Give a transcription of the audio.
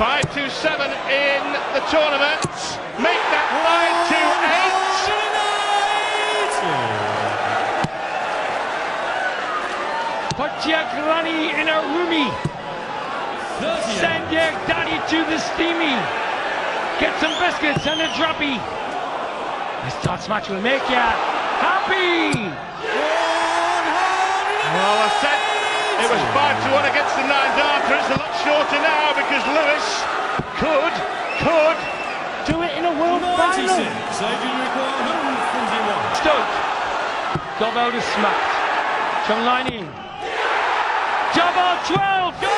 Five to seven in the tournament. Make that 528. Pachiakrani in a roomy. Sanjay daddy to the steamy. Get some biscuits and a droppy. This touch match will make you happy. Well, I said it was 5 to 1 against the 9 -9 it's a lot shorter now because Lewis could, could do it in a world final. Stoke. Dobell is smacked. Chonlaini. Jabbar 12.